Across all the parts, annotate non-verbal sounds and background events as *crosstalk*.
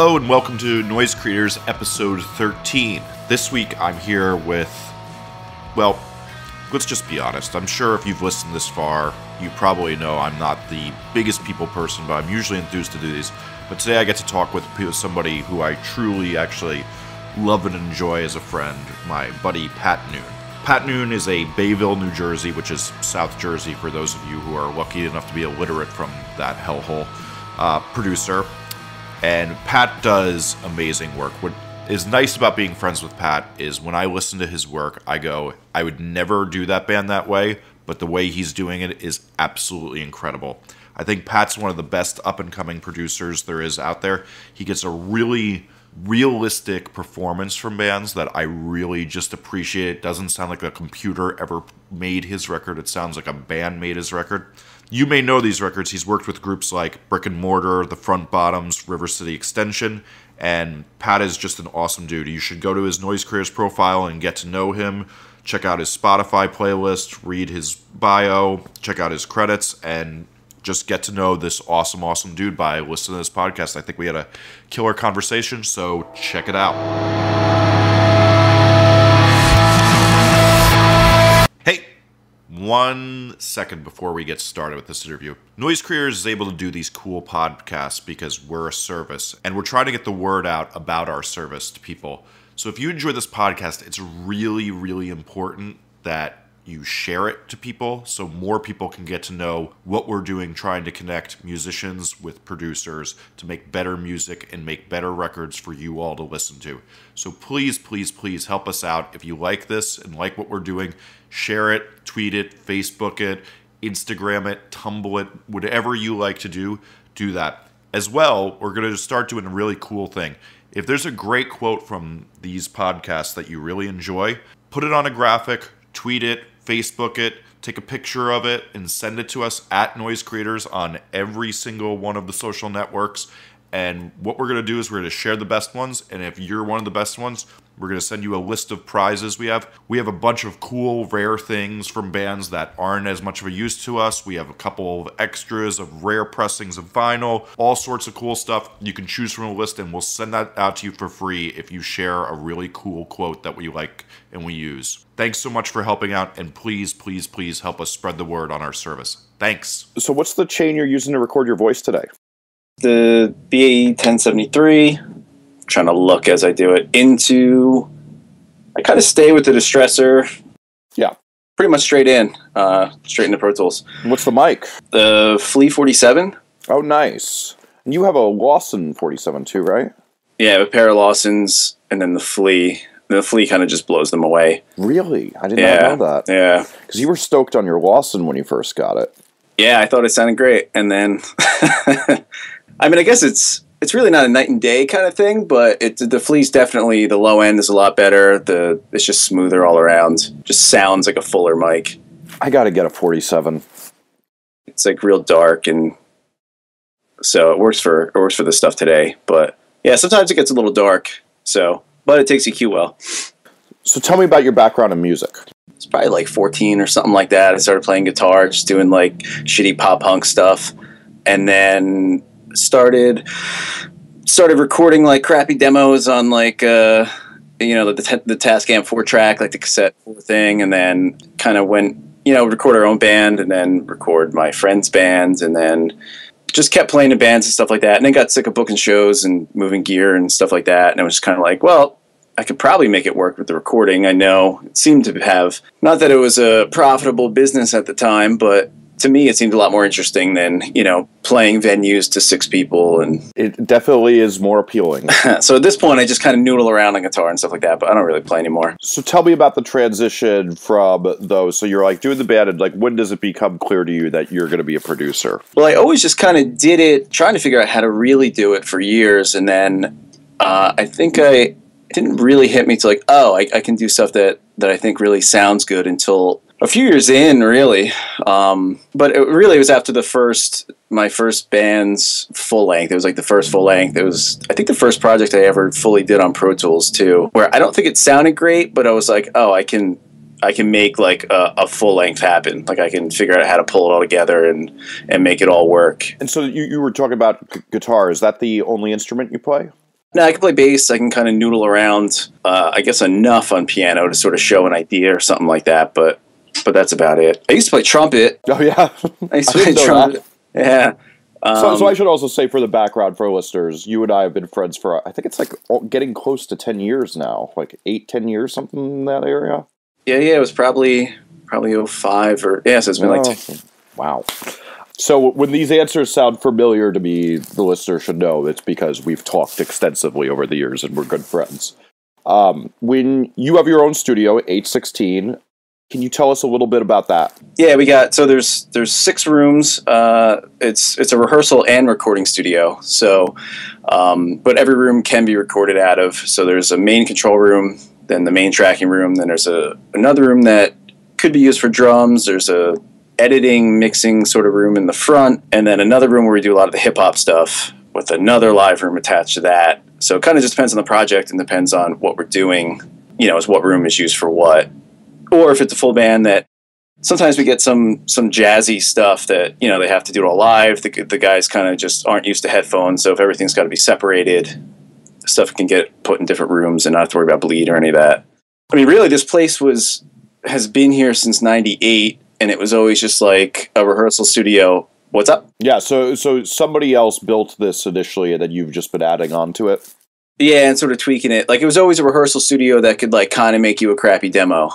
Hello and welcome to Noise Creators episode 13. This week I'm here with, well, let's just be honest. I'm sure if you've listened this far, you probably know I'm not the biggest people person, but I'm usually enthused to do these. But today I get to talk with somebody who I truly actually love and enjoy as a friend, my buddy Pat Noon. Pat Noon is a Bayville, New Jersey, which is South Jersey for those of you who are lucky enough to be illiterate from that hellhole, uh, producer. And Pat does amazing work. What is nice about being friends with Pat is when I listen to his work, I go, I would never do that band that way, but the way he's doing it is absolutely incredible. I think Pat's one of the best up and coming producers there is out there. He gets a really realistic performance from bands that I really just appreciate. It doesn't sound like a computer ever made his record, it sounds like a band made his record. You may know these records. He's worked with groups like Brick and Mortar, The Front Bottoms, River City Extension, and Pat is just an awesome dude. You should go to his Noise Creators profile and get to know him. Check out his Spotify playlist, read his bio, check out his credits, and just get to know this awesome, awesome dude by listening to this podcast. I think we had a killer conversation, so check it out. Hey, one second before we get started with this interview. Noise Creators is able to do these cool podcasts because we're a service and we're trying to get the word out about our service to people. So if you enjoy this podcast, it's really, really important that you share it to people so more people can get to know what we're doing trying to connect musicians with producers to make better music and make better records for you all to listen to. So please, please, please help us out. If you like this and like what we're doing, share it, tweet it, Facebook it, Instagram it, Tumble it, whatever you like to do, do that. As well, we're going to start doing a really cool thing. If there's a great quote from these podcasts that you really enjoy, put it on a graphic, tweet it, Facebook it, take a picture of it, and send it to us at Noise Creators on every single one of the social networks. And what we're going to do is we're going to share the best ones. And if you're one of the best ones, we're going to send you a list of prizes we have. We have a bunch of cool, rare things from bands that aren't as much of a use to us. We have a couple of extras of rare pressings of vinyl, all sorts of cool stuff. You can choose from a list, and we'll send that out to you for free if you share a really cool quote that we like and we use. Thanks so much for helping out, and please, please, please help us spread the word on our service. Thanks. So, what's the chain you're using to record your voice today? The BAE 1073. Trying to look as I do it into. I kind of stay with the distressor. Yeah. Pretty much straight in, uh, straight into Pro Tools. What's the mic? The Flea 47. Oh, nice. And you have a Lawson 47 too, right? Yeah, a pair of Lawsons and then the Flea. The Flea kind of just blows them away. Really? I did Yeah. not know that. Yeah. Because you were stoked on your Lawson when you first got it. Yeah, I thought it sounded great, and then, *laughs* I mean, I guess it's it's really not a night and day kind of thing, but it the flea's definitely the low end is a lot better. The it's just smoother all around. Just sounds like a fuller mic. I got to get a 47. It's like real dark, and so it works for it works for the stuff today. But yeah, sometimes it gets a little dark. So, but it takes EQ well. So tell me about your background in music. It's probably like 14 or something like that. I started playing guitar, just doing like shitty pop punk stuff, and then started started recording like crappy demos on like uh, you know the the, the Tascam four track, like the cassette four thing, and then kind of went you know record our own band, and then record my friends' bands, and then just kept playing in bands and stuff like that, and then got sick of booking shows and moving gear and stuff like that, and I was just kind of like, well. I could probably make it work with the recording. I know it seemed to have not that it was a profitable business at the time, but to me it seemed a lot more interesting than you know playing venues to six people and It definitely is more appealing. *laughs* so at this point i just kind of noodle around on guitar and stuff like that but i don't really play anymore so tell me about the transition from those. So you're like doing the band, and like when does it become clear to you that you're going to be a producer? well i always just kind of did it trying to figure out how to really do it for years and then uh, i think i it didn't really hit me to like oh I, I can do stuff that that i think really sounds good until a few years in really um, but it really was after the first my first band's full length it was like the first full length it was i think the first project i ever fully did on pro tools too where i don't think it sounded great but i was like oh i can I can make like a, a full length happen. Like I can figure out how to pull it all together and and make it all work. And so you, you were talking about g- guitar. Is that the only instrument you play? No, I can play bass. I can kind of noodle around. Uh, I guess enough on piano to sort of show an idea or something like that. But but that's about it. I used to play trumpet. Oh yeah. I used to *laughs* I play trumpet. Yeah. so, so Um, I should also say for the background for listeners, you and I have been friends for I think it's like getting close to ten years now, like eight, ten years, something in that area. yeah, yeah. It was probably probably 05 or yeah. So it's been like Oh, wow. So when these answers sound familiar to me, the listener should know it's because we've talked extensively over the years and we're good friends. Um, when you have your own studio, eight sixteen, can you tell us a little bit about that? Yeah, we got so there's there's six rooms. Uh, it's it's a rehearsal and recording studio. So, um, but every room can be recorded out of. So there's a main control room, then the main tracking room, then there's a another room that could be used for drums. There's a editing mixing sort of room in the front, and then another room where we do a lot of the hip hop stuff with another live room attached to that. So it kind of just depends on the project and depends on what we're doing. You know, is what room is used for what, or if it's a full band that sometimes we get some some jazzy stuff that you know they have to do it all live. The, the guys kind of just aren't used to headphones, so if everything's got to be separated, stuff can get put in different rooms and not have to worry about bleed or any of that. I mean, really, this place was has been here since '98, and it was always just like a rehearsal studio. What's up? Yeah, so so somebody else built this initially, and then you've just been adding on to it. Yeah, and sort of tweaking it. Like it was always a rehearsal studio that could like kind of make you a crappy demo.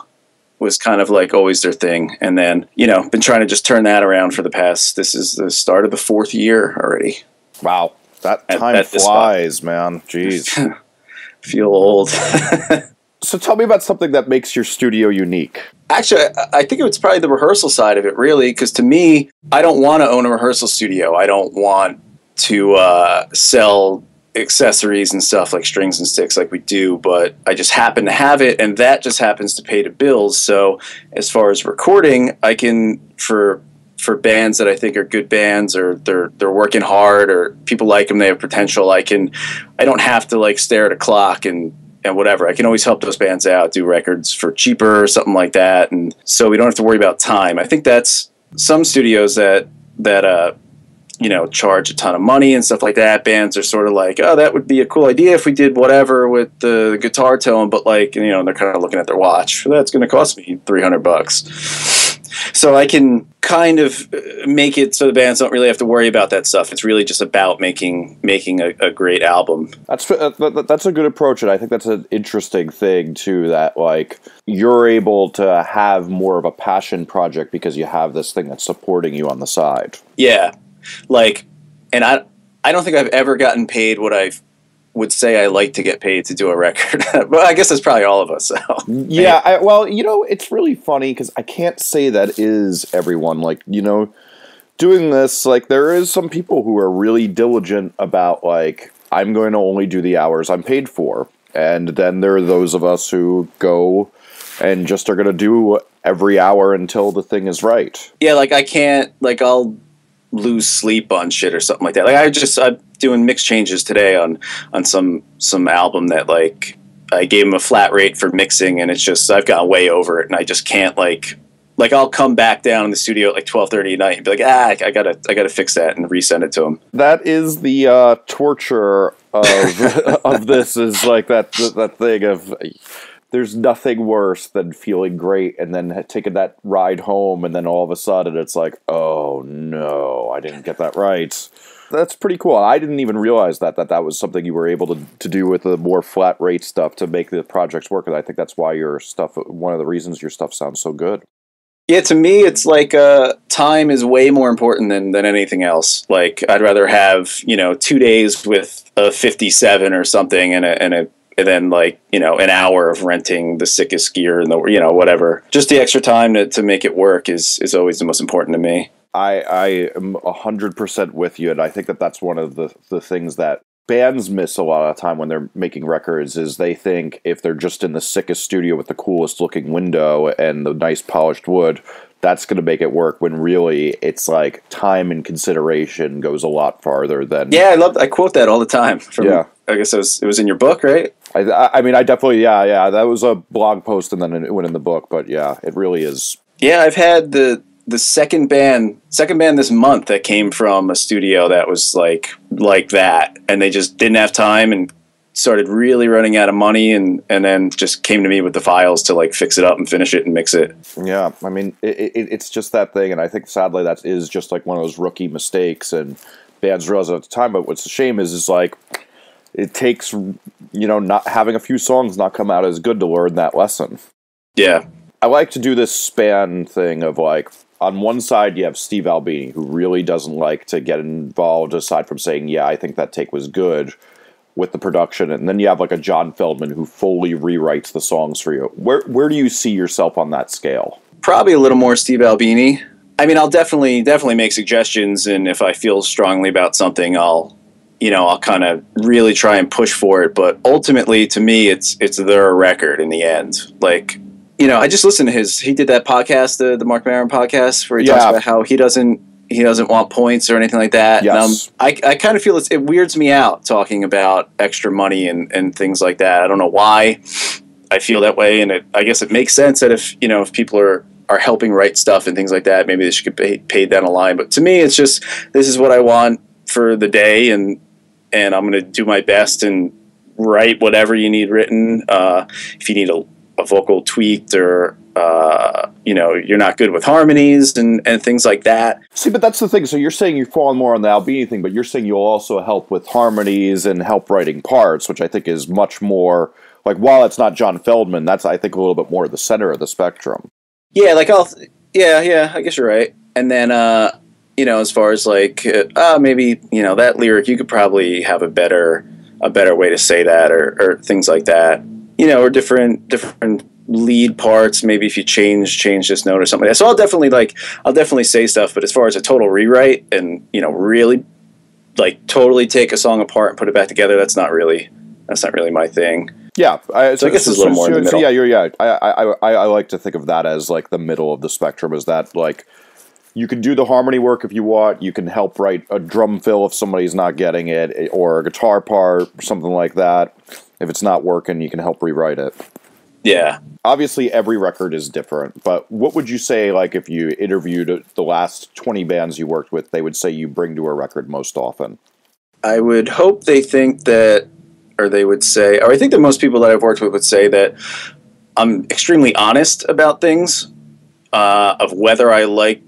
Was kind of like always their thing, and then you know been trying to just turn that around for the past. This is the start of the fourth year already. Wow, that time at this flies, man. Jeez. *laughs* Feel old. *laughs* so tell me about something that makes your studio unique. Actually, I- I think it's probably the rehearsal side of it, really, because to me, I don't want to own a rehearsal studio. I don't want to uh, sell accessories and stuff like strings and sticks like we do, but I just happen to have it, and that just happens to pay the bills. So, as far as recording, I can for for bands that I think are good bands or they're they're working hard or people like them, they have potential. I can I don't have to like stare at a clock and and whatever. I can always help those bands out, do records for cheaper or something like that, and so we don't have to worry about time. I think that's some studios that that uh you know charge a ton of money and stuff like that. Bands are sort of like, oh, that would be a cool idea if we did whatever with the guitar tone, but like you know they're kind of looking at their watch. That's going to cost me three hundred bucks. So I can kind of uh, make it so the bands don't really have to worry about that stuff. It's really just about making making a, a great album. That's uh, th- th- that's a good approach, and I think that's an interesting thing too. That like you're able to have more of a passion project because you have this thing that's supporting you on the side. Yeah, like, and I I don't think I've ever gotten paid what I would say I like to get paid to do a record. *laughs* but I guess that's probably all of us. So Yeah, I, well, you know, it's really funny because I can't say that is everyone. Like, you know, doing this, like, there is some people who are really diligent about, like, I'm going to only do the hours I'm paid for. And then there are those of us who go and just are going to do every hour until the thing is right. yeah, like I can't like I'll lose sleep on shit or something like that. Like I just I'm doing mix changes today on on some some album that like I gave him a flat rate for mixing and it's just I've gone way over it and I just can't like like I'll come back down in the studio at like twelve thirty at night and be like ah I gotta I gotta fix that and resend it to him. That is the uh, torture of *laughs* of this. Is like that that thing of there's nothing worse than feeling great and then taking that ride home and then all of a sudden it's like oh no I didn't get that right. That's pretty cool. I didn't even realize that that that was something you were able to, to do with the more flat rate stuff to make the projects work. And I think that's why your stuff. One of the reasons your stuff sounds so good. Yeah, to me, it's like uh, time is way more important than, than anything else. Like, I'd rather have you know two days with a fifty-seven or something, and a, and a and then like you know an hour of renting the sickest gear and the you know whatever. Just the extra time to, to make it work is is always the most important to me. I I am hundred percent with you, and I think that that's one of the the things that bands miss a lot of time when they're making records is they think if they're just in the sickest studio with the coolest looking window and the nice polished wood, that's going to make it work. When really, it's like time and consideration goes a lot farther than Yeah, I love I quote that all the time. From, Yeah. I guess it was it was in your book, right? I, I mean, I definitely, yeah, yeah. That was a blog post, and then it went in the book. But yeah, it really is. Yeah, I've had the the second band second band this month that came from a studio that was like like that and they just didn't have time and started really running out of money and and then just came to me with the files to like fix it up and finish it and mix it Yeah, I mean, it, it, it's just that thing, and I think sadly that is just like one of those rookie mistakes, and bands realize at the time. But what's a shame is, is like it takes you know not having a few songs not come out as good to learn that lesson. yeah I like to do this span thing of like on one side you have Steve Albini who really doesn't like to get involved aside from saying yeah I think that take was good with the production and then you have like a John Feldmann who fully rewrites the songs for you. Where where do you see yourself on that scale? probably a little more Steve Albini. I mean, I'll definitely definitely make suggestions, and if I feel strongly about something, I'll you know I'll kind of really try and push for it. But ultimately, to me, it's it's their record in the end. Like you know, I just listened to his. He did that podcast, the the Marc Maron podcast, where he talks about how he doesn't he doesn't want points or anything like that. Yes. And, um, I I kind of feel it's, it weirds me out talking about extra money and and things like that. I don't know why. I feel that way, and it, I guess it makes sense that if you know if people are are helping write stuff and things like that, maybe they should get paid, paid down the line. But to me, it's just this is what I want for the day, and and I'm going to do my best and write whatever you need written. Uh, if you need a, a vocal tweaked or uh, you know you're not good with harmonies and and things like that. See, but that's the thing. So you're saying you're falling more on the Albini thing, but you're saying you'll also help with harmonies and help writing parts, which I think is much more like while it's not John Feldmann, that's I think a little bit more the center of the spectrum. Yeah, like I'll yeah yeah I guess you're right. And then uh, you know as far as like uh, uh, maybe you know that lyric you could probably have a better a better way to say that or, or things like that. You know, or different different lead parts. Maybe if you change change this note or something. like that. So I'll definitely like I'll definitely say stuff. But as far as a total rewrite and you know really like totally take a song apart and put it back together, that's not really that's not really my thing. Yeah, I, So I guess it's a little more in the so middle. yeah, you're yeah. I, I I I like to think of that as like the middle of the spectrum. Is that like you can do the harmony work if you want. You can help write a drum fill if somebody's not getting it, or a guitar part, something like that. If it's not working, you can help rewrite it. Yeah. obviously every record is different but what would you say like if you interviewed the last 20 bands you worked with they would say you bring to a record most often I would hope they think that, or they would say, or I think that most people that I've worked with would say that I'm extremely honest about things, uh, of whether I like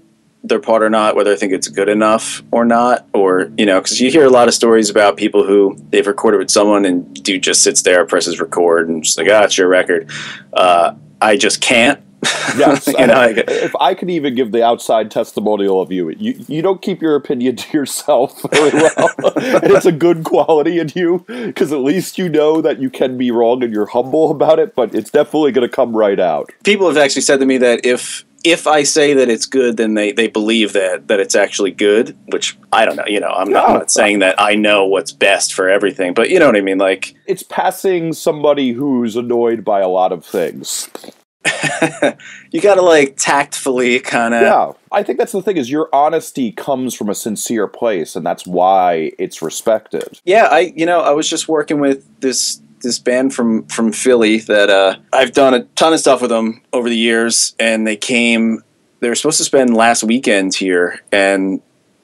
their part or not, whether I think it's good enough or not, or you know, because you hear a lot of stories about people who they've recorded with someone and dude just sits there, presses record, and just like, ah, it's your record. Uh, I just can't. *laughs* yes you know, I- like, if i could even give the outside testimonial of you you, you don't keep your opinion to yourself *laughs* very well and it's a good quality in you because at least you know that you can be wrong and you're humble about it but it's definitely going to come right out people have actually said to me that if if I say that it's good, then they, they believe that that it's actually good. Which I don't know. You know, I'm not, I'm not saying that I know what's best for everything, but you know what I mean. Like, it's passing somebody who's annoyed by a lot of things *laughs* you got to like tactfully kind of. Yeah, I think that's the thing is your honesty comes from a sincere place, and that's why it's respected. Yeah, I you know I was just working with this this band from from Philly that uh, I've done a ton of stuff with them over the years, and they came. They were supposed to spend last weekend here, and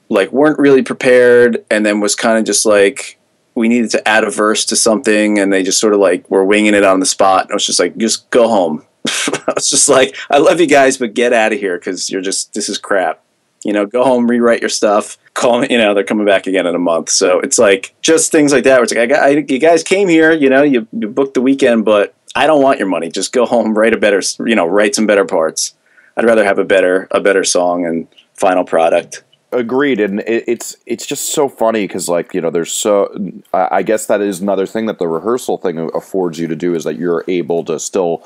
like weren't really prepared, and then was kind of just like we needed to add a verse to something, and they just sort of like were winging it on the spot. And I was just like, just go home. *laughs* I was just like, I love you guys, but get out of here because you're just this is crap you know, go home, rewrite your stuff. Call me, you know, they're coming back again in a month. So it's like just things like that. Where it's like, I got, I, you guys came here, you know, you, you booked the weekend, but I don't want your money. Just go home, write a better, you know, write some better parts. I'd rather have a better, a better song and final product. Agreed, and it, it's it's just so funny because like you know, there's so I, guess that is another thing that the rehearsal thing affords you to do is that you're able to still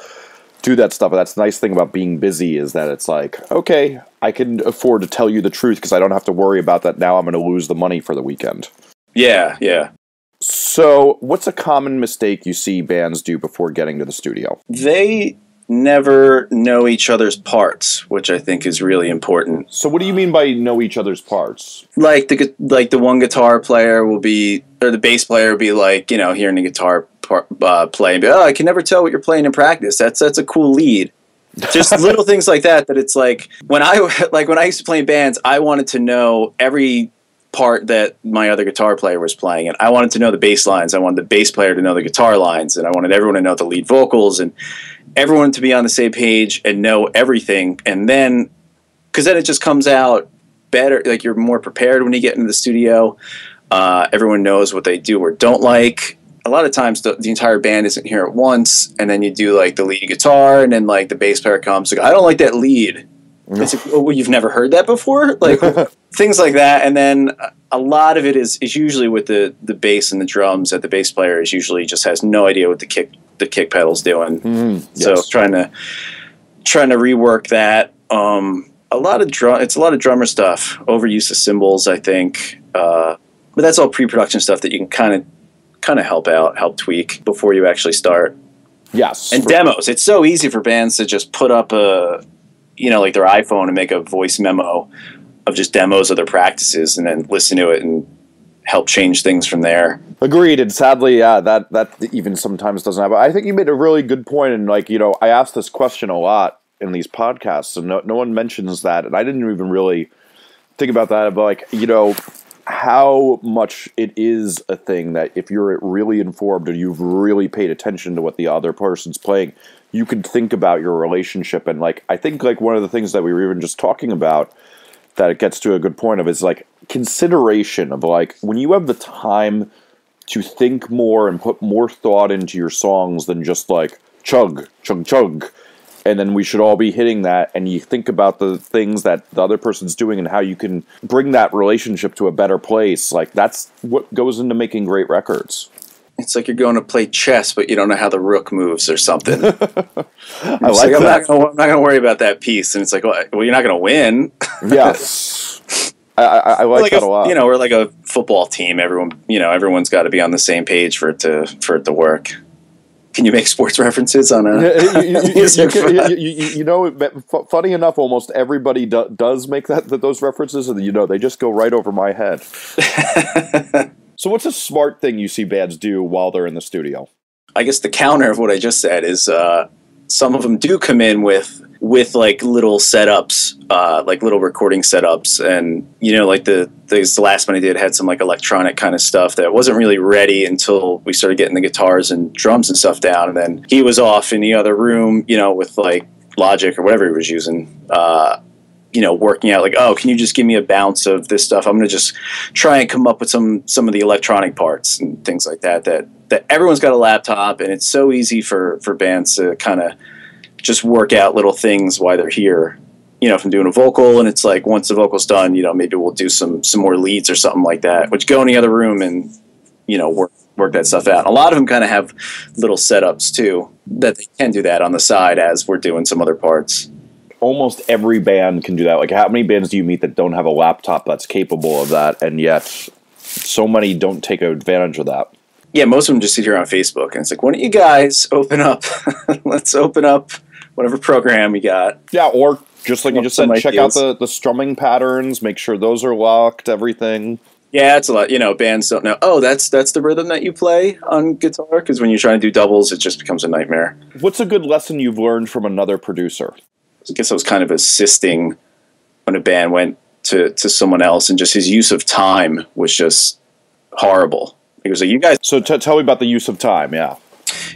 do that stuff. That's the nice thing about being busy is that it's like okay, I can afford to tell you the truth because I don't have to worry about that. Now I'm going to lose the money for the weekend. Yeah, yeah. So, what's a common mistake you see bands do before getting to the studio? They never know each other's parts, which I think is really important. So what do you mean by know each other's parts? Like the like the one guitar player will be, or the bass player will be like, you know, hearing the guitar part, uh, play and be, oh, I can never tell what you're playing in practice. That's that's a cool lead. Just *laughs* little things like that. That it's like when I *laughs* like when I used to play in bands, I wanted to know every part that my other guitar player was playing and I wanted to know the bass lines. I wanted the bass player to know the guitar lines and I wanted everyone to know the lead vocals and everyone to be on the same page and know everything and then because then it just comes out better like you're more prepared when you get into the studio uh, everyone knows what they do or don't like a lot of times the, the entire band isn't here at once and then you do like the lead guitar and then like the bass player comes like i don't like that lead it's like, oh, well, you've never heard that before *laughs* like things like that and then a lot of it is is usually with the the bass and the drums that the bass player is usually just has no idea what the kick the kick pedal's doing so yes. trying to trying to rework that. Um, a lot of drum. It's a lot of drummer stuff. Overuse of cymbals, I think. Uh, but that's all pre-production stuff that you can kind of kind of help out, help tweak before you actually start. Yes. And demos. It's so easy for bands to just put up a, you know, like their iPhone and make a voice memo of just demos of their practices, and then listen to it and help change things from there. Agreed, and sadly, yeah, that that even sometimes doesn't happen. I think you made a really good point, and like you know, I asked this question a lot in these podcasts, and no, no one mentions that, and I didn't even really think about that. But like you know, how much it is a thing that if you're really informed or you've really paid attention to what the other person's playing, you can think about your relationship. And like I think like one of the things that we were even just talking about that it gets to a good point of is like consideration of like when you have the time to think more and put more thought into your songs than just like chug chug chug and then we should all be hitting that and you think about the things that the other person's doing and how you can bring that relationship to a better place like that's what goes into making great records It's like you're going to play chess, but you don't know how the rook moves or something. *laughs* i It's like I'm that not, gonna, I'm not gonna worry about that piece. And it's like, well, you're not gonna win. *laughs* yes I, I, I like, like that a, a lot You know, we're like a football team. Everyone, you know, everyone's got to be on the same page for it to for it to work. Can you make sports references on a? you, know, funny enough, almost everybody do, does make that, that those references, and you know, they just go right over my head. *laughs* so, what's a smart thing you see bands do while they're in the studio? I guess the counter of what I just said is uh, some of them do come in with with like little setups, uh, like little recording setups, and you know, like the the, last one I did had some like electronic kind of stuff that wasn't really ready until we started getting the guitars and drums and stuff down, and then he was off in the other room, you know, with like Logic or whatever he was using. Uh, you know, working out like, oh, can you just give me a bounce of this stuff? I'm gonna just try and come up with some some of the electronic parts and things like that. That that everyone's got a laptop, and it's so easy for for bands to kind of just work out little things while they're here. You know, if I'm doing a vocal and it's like once the vocal's done, you know, maybe we'll do some some more leads or something like that. Which go in the other room and you know work work that stuff out. A lot of them kind of have little setups too that they can do that on the side as we're doing some other parts. Almost every band can do that. Like, how many bands do you meet that don't have a laptop that's capable of that, and yet so many don't take advantage of that? yeah, most of them just sit here on Facebook, and it's like, why don't you guys open up? *laughs* Let's open up whatever program you got. Yeah, or just like you just said, check ideas. out the, the strumming patterns, make sure those are locked, everything. Yeah, it's a lot. You know, bands don't know. Oh, that's that's the rhythm that you play on guitar. Because when you're trying to do doubles, it just becomes a nightmare. What's a good lesson you've learned from another producer? I guess I was kind of assisting when a band went to to someone else, and just his use of time was just horrible. He was like, "You guys So t- tell me about the use of time. Yeah.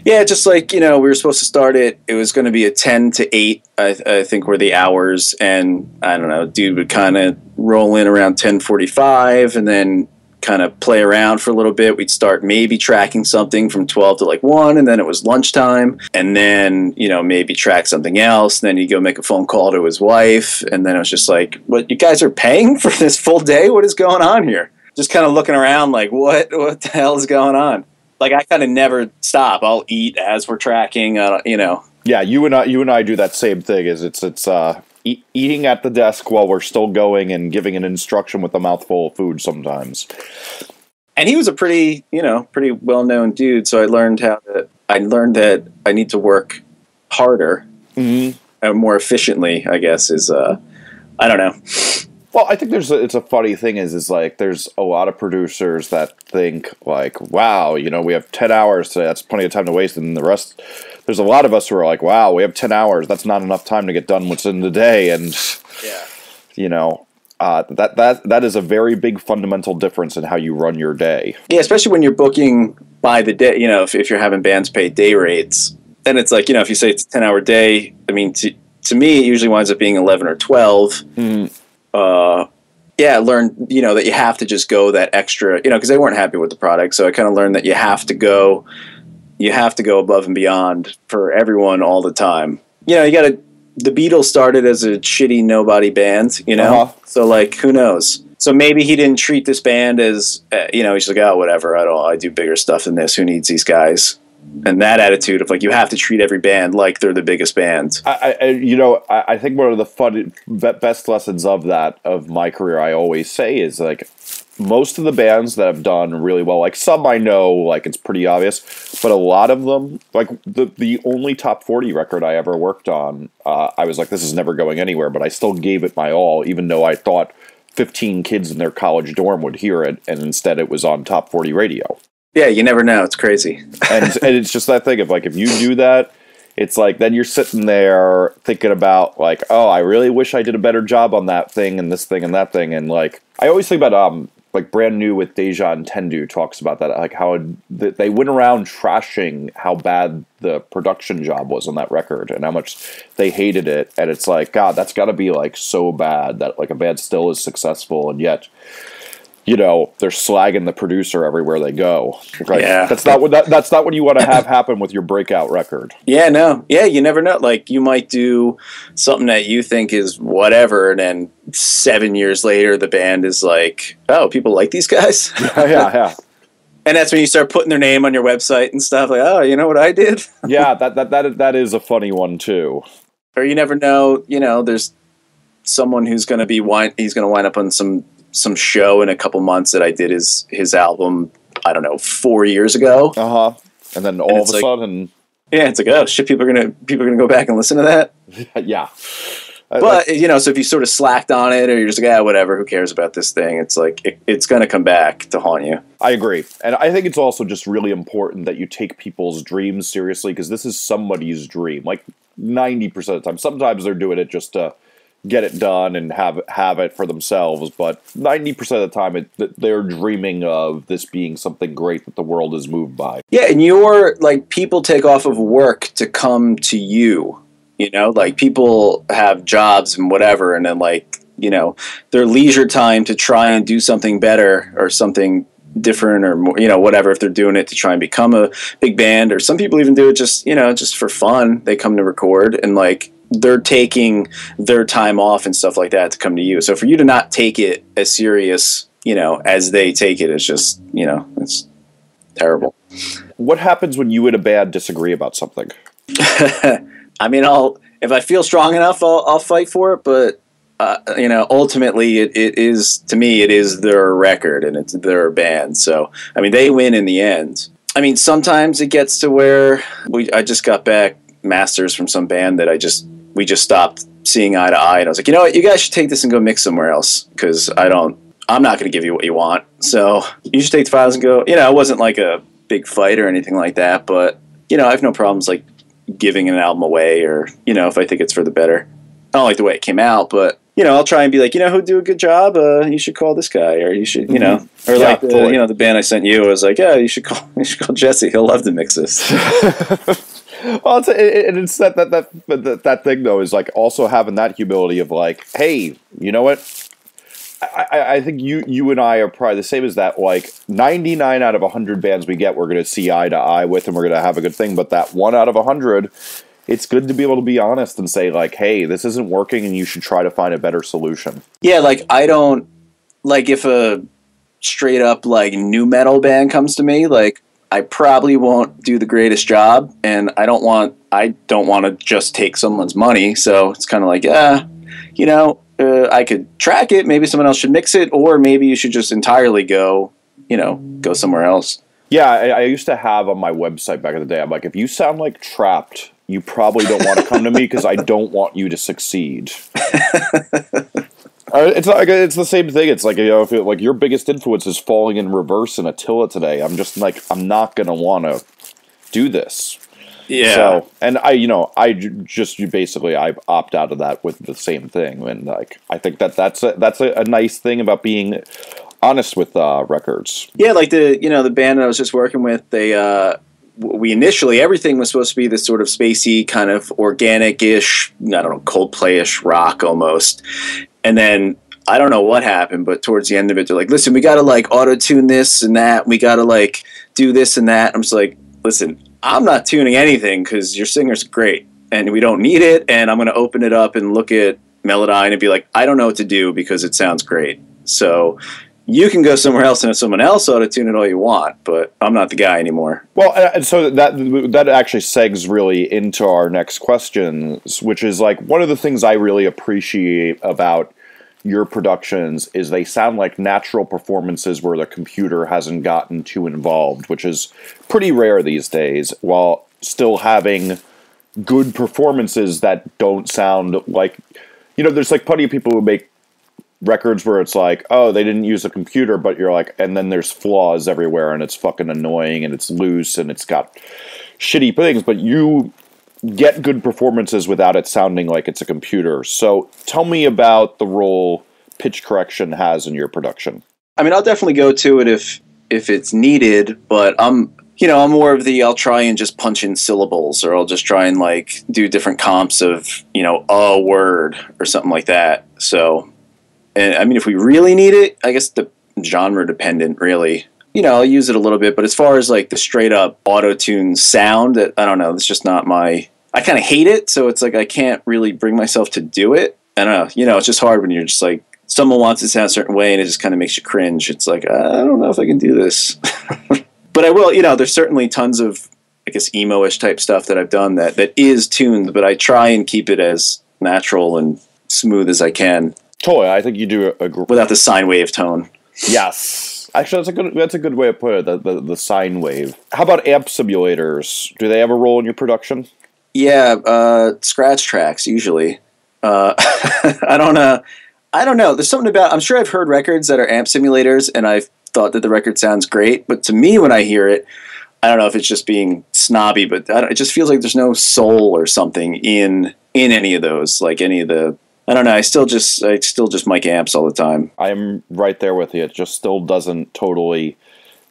Yeah, just like you know, we were supposed to start it. It was going to be a ten to eight, I, I think, were the hours, and I don't know. Dude would kind of roll in around ten forty-five, and then kind of play around for a little bit. We'd start maybe tracking something from twelve to like one, and then it was lunchtime, and then you know maybe track something else. And then he'd go make a phone call to his wife, and then it was just like, "What? You guys are paying for this full day? What is going on here?" Just kind of looking around, like, "What? What the hell is going on?" like I kind of never stop. I'll eat as we're tracking. Uh, you know, Yeah, you and I, you and I do that same thing. Is it's it's uh, e- eating at the desk while we're still going and giving an instruction with a mouthful of food sometimes. and he was a pretty, you know, pretty well known dude. So I learned how to. I learned that I need to work harder uh, more efficiently. I guess is uh, I don't know. Well, I think there's a, it's a funny thing is is like there's a lot of producers that think like, wow, you know, we have ten hours today. That's plenty of time to waste, and the rest. There's a lot of us who are like, wow, we have ten hours. That's not enough time to get done what's in the day, and Yeah. you know, uh, that that that is a very big fundamental difference in how you run your day. Yeah, especially when you're booking by the day. You know, if, if you're having bands pay day rates, then it's like you know, if you say it's a ten hour day, I mean, to to me, it usually winds up being eleven or 12 Uh, yeah, learn you know that you have to just go that extra. You know, because they weren't happy with the product, so I kind of learned that you have to go, you have to go above and beyond for everyone all the time. You know, you got to. The Beatles started as a shitty nobody band, you know. Uh-huh. So like, who knows? So maybe he didn't treat this band as, uh, you know, he's like, oh, whatever. I don't. I do bigger stuff than this. Who needs these guys? And that attitude of like, you have to treat every band like they're the biggest band. I, I you know, I, I think one of the fun, best lessons of that of my career, I always say is like most of the bands that have done really well, like some I know, like it's pretty obvious, but a lot of them, like the the only top forty record I ever worked on, uh, I was like, this is never going anywhere, but I still gave it my all, even though I thought. 15 kids in their college dorm would hear it, and instead it was on top 40 radio. Yeah, you never know. It's crazy. *laughs* and, and it's just that thing of like if you do that it's like then you're sitting there thinking about like oh i really wish i did a better job on that thing and this thing and that thing and like i always think about um like brand new with Deja Entendu talks about that like how th- they went around trashing how bad the production job was on that record and how much they hated it. And it's like god that's got to be like so bad that like a band still is successful and yet you know they're slagging the producer everywhere they go. Like, Yeah. that's not what that, that's not what you want to have happen with your breakout record. Yeah, no. Yeah, you never know. Like you might do something that you think is whatever, and then seven years later, the band is like, "Oh, people like these guys," *laughs* yeah, yeah, and that's when you start putting their name on your website and stuff. Like, "Oh, you know what I did?" *laughs* yeah. That that that that is a funny one too. or you never know. You know, there's someone who's going to be wind. He's going to wind up on some some show in a couple months that I did his his album. I don't know, four years ago. Uh huh. And then all of a like- sudden, Yeah, it's like, oh shit, people are gonna people are gonna go back and listen to that. *laughs* yeah. But you know, so if you sort of slacked on it, or you're just like, ah, whatever, who cares about this thing? It's like it, it's gonna come back to haunt you. I agree. And I think it's also just really important that you take people's dreams seriously because this is somebody's dream. Like 90% of the time. Sometimes they're doing it just to get it done and have have it for themselves, but 90% of the time it, they're dreaming of this being something great that the world is moved by. Yeah, and you're like people take off of work to come to you. You know, like people have jobs and whatever, and then like you know their leisure time to try and do something better or something different or more, you know whatever if they're doing it to try and become a big band or some people even do it just you know just for fun they come to record and like they're taking their time off and stuff like that to come to you so for you to not take it as serious you know as they take it it's just you know it's terrible What happens when you and a band disagree about something? *laughs* I mean, I'll if I feel strong enough, I'll I'll fight for it. But uh, you know, ultimately, it, it is to me, it is their record and it's their band. So I mean, they win in the end. I mean, sometimes it gets to where we. I just got back masters from some band that I just we just stopped seeing eye to eye, and I was like, you know what, you guys should take this and go mix somewhere else because I don't. I'm not going to give you what you want. So you should take the files and go. You know, it wasn't like a big fight or anything like that, but you know, I have no problems like giving an album away or you know if i think it's for the better i don't like the way it came out but you know i'll try and be like you know who'd do a good job uh, you should call this guy or you should you know or Yeah, like the, you know the band i sent you I was like yeah you should call *laughs* you should call jesse he'll love to mix this *laughs* Well, and it's that, that that that that thing though is like also having that humility of like, hey, you know what? I, I, I think you you and I are probably the same as that. Like ninety nine out of hundred bands we get, we're going to see eye to eye with, and we're going to have a good thing. But that one out of hundred, it's good to be able to be honest and say like, hey, this isn't working, and you should try to find a better solution. yeah like i don't like if a straight up like nu metal band comes to me like i probably won't do the greatest job and i don't want i don't want to just take someone's money so it's kind of like yeah you know uh, i could track it maybe someone else should mix it or maybe you should just entirely go you know go somewhere else Yeah, I, I used to have on my website back in the day. I'm like, if you sound like Trapt, you probably don't want to come to me because I don't want you to succeed. *laughs* Uh, it's like it's the same thing. It's like you know, if it, like your biggest influence is falling in reverse in Attila today. I'm just like I'm not gonna want to do this. Yeah. So, and I, you know, I just you basically I opt out of that with the same thing, and like I think that that's a, that's a, a nice thing about being honest with uh, records. Yeah, like the you know the band I was just working with, they uh, we initially everything was supposed to be this sort of spacey kind of organic-ish, I don't know, Coldplay-ish rock almost, and then I don't know what happened, but towards the end of it, they're like, "Listen, we got to like auto tune this and that. We got to like do this and that." I'm just like, "Listen, I'm not tuning anything because your singer's great, and we don't need it. And I'm going to open it up and look at Melodyne and be like, I don't know what to do because it sounds great. So." You can go somewhere else and have someone else auto tune it all you want, but I'm not the guy anymore. Well, and so that that actually segs really into our next questions, which is like one of the things I really appreciate about your productions is they sound like natural performances where the computer hasn't gotten too involved, which is pretty rare these days, while still having good performances that don't sound like you know, there's like plenty of people who make records where it's like, oh, they didn't use a computer, but you're like, and then there's flaws everywhere, and it's fucking annoying, and it's loose, and it's got shitty things, but you get good performances without it sounding like it's a computer. So tell me about the role pitch correction has in your production. I mean, I'll definitely go to it if if it's needed, but I'm you know I'm more of the I'll try and just punch in syllables, or I'll just try and like do different comps of you know a word or something like that. So, and I mean, if we really need it, I guess the genre dependent, really. You know, I'll use it a little bit, but as far as like the straight up auto tune sound, I don't know. It's just not my. I kind of hate it, so it's like I can't really bring myself to do it. I don't know. You know, it's just hard when you're just like someone wants it to sound a certain way and it just kind of makes you cringe. It's like, uh, I don't know if I can do this. *laughs* but I will, you know, there's certainly tons of, I guess, emo ish type stuff that I've done that, that is tuned, but I try and keep it as natural and smooth as I can Totally, I think you do a, a gr- without the sine wave tone. yes. Actually, that's a good that's a good way to put it. The, the the sine wave. How about amp simulators? Do they have a role in your production? Yeah, uh, scratch tracks usually. Uh, *laughs* I don't know. I don't know. There's something about. I'm sure I've heard records that are amp simulators, and I've thought that the record sounds great. But to me, when I hear it, I don't know if it's just being snobby, but I don't, it just feels like there's no soul or something in in any of those. Like any of the. I don't know. I still just I still just mic amps all the time. I'm right there with you. It just still doesn't totally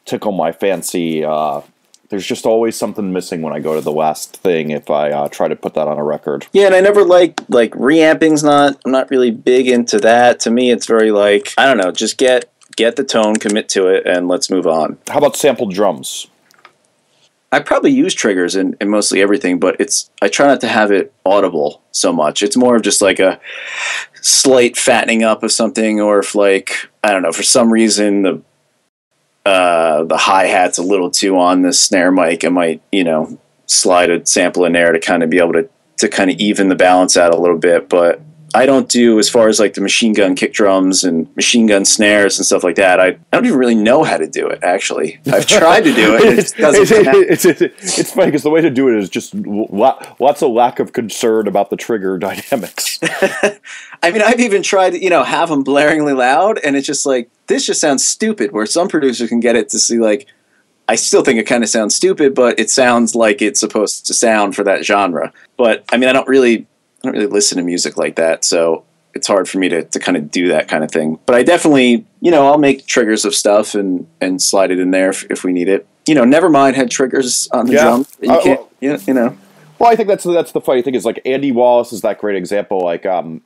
tickle my fancy. Uh, there's just always something missing when I go to the last thing if I uh, try to put that on a record. Yeah, and I never like like reamping's not. I'm not really big into that. To me, it's very like I don't know. Just get get the tone, commit to it, and let's move on. How about sampled drums? I probably use triggers in, in mostly everything, but it's I try not to have it audible so much. It's more of just like a slight fattening up of something, or if like I don't know for some reason the uh, the hi hat's a little too on the snare mic, I might you know slide a sample in there to kind of be able to to kind of even the balance out a little bit, but. I don't do as far as like the machine gun kick drums and machine gun snares and stuff like that. I, I don't even really know how to do it. Actually, I've tried to do it. and It doesn't it's, come it's, it's, it's funny because the way to do it is just lo- lots of lack of concern about the trigger *laughs* dynamics. *laughs* I mean, I've even tried to, you know, have them blaringly loud, and it's just like this just sounds stupid. Where some producer can get it to see like, I still think it kind of sounds stupid, but it sounds like it's supposed to sound for that genre. But I mean, I don't really, I don't really listen to music like that, so it's hard for me to, to kind of do that kind of thing. But I definitely, you know, I'll make triggers of stuff and and slide it in there if, if we need it. You know, Nevermind had triggers on the Yeah. drum. You Uh, can't, you, you know. Well, I think that's that's the funny thing is like Andy Wallace is that great example. Like um,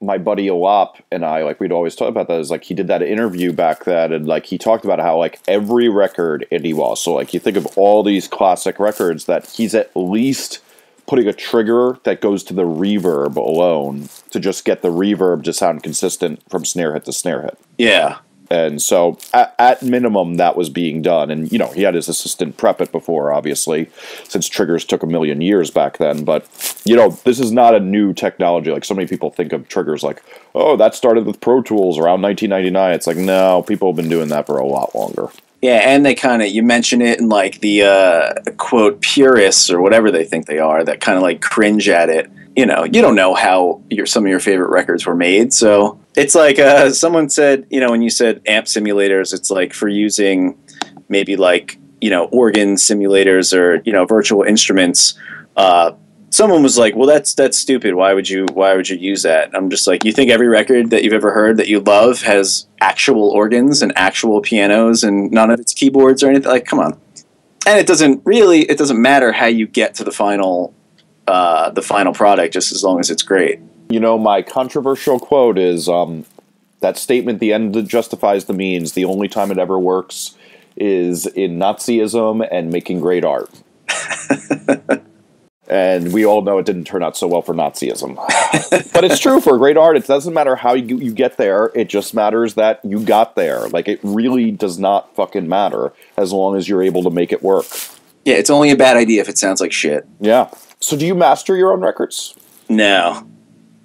my buddy Alop and I, like we'd always talk about that. Is like he did that interview back then, and like he talked about how like every record Andy Wallace. So like you think of all these classic records that he's at least putting a trigger that goes to the reverb alone to just get the reverb to sound consistent from snare hit to snare hit. Yeah. And so, at, at minimum, that was being done. And, you know, he had his assistant prep it before, obviously, since triggers took a million years back then. But, you know, this is not a new technology. Like, so many people think of triggers like, oh, that started with Pro Tools around 1999. It's like, no, people have been doing that for a lot longer. Yeah, and they kind of you mention it in like the uh, quote purists or whatever they think they are that kind of like cringe at it. You know, you don't know how your some of your favorite records were made, so it's like uh, someone said. You know, when you said amp simulators, it's like for using maybe like you know organ simulators or you know virtual instruments. Uh, someone was like, "Well, that's that's stupid. Why would you Why would you use that?" I'm just like, you think every record that you've ever heard that you love has actual organs and actual pianos and none of its keyboards or anything? Like, come on. And it doesn't really it doesn't matter how you get to the final uh, the final product, just as long as it's great. You know, my controversial quote is um, that statement: "The end justifies the means." The only time it ever works is in Nazism and making great art. *laughs* and we all know it didn't turn out so well for Nazism. but it's true for great art. It doesn't matter how you, you get there. It just matters that you got there. Like it really does not fucking matter as long as you're able to make it work. Yeah, it's only a bad idea if it sounds like shit. Yeah. So do you master your own records? No,